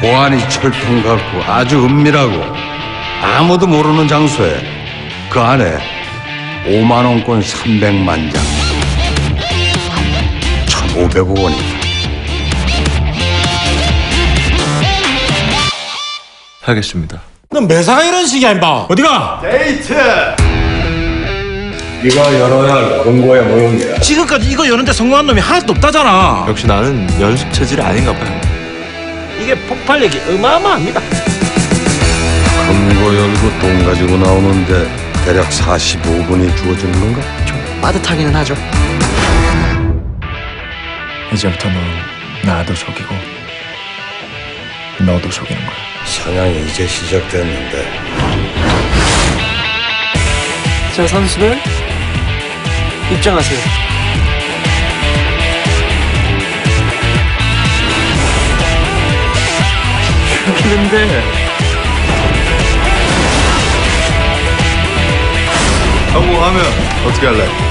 보안이 철통 같고 아주 은밀하고 아무도 모르는 장소에 그 안에 5만 원권 300만 장 1,500억 원이다. 하겠습니다. 넌 매사가 이런 식이야 임마 어디가? 네가 열어야 할 금고의 모형이야. 지금까지 이거 여는데 성공한 놈이 하나도 없다잖아 역시 나는 연습 체질이 아닌가 봐요. 이게 폭발력이 어마어마합니다 금고 열고 돈 가지고 나오는데 대략 45분이 주어지는 건가? 빠듯하기는 하죠. 이제부터 넌 나도 속이고 너도 속이는 거야. 사냥이 이제 시작됐는데 자, 선수들 입장하세요. 근데 성공하면 어떻게 할래?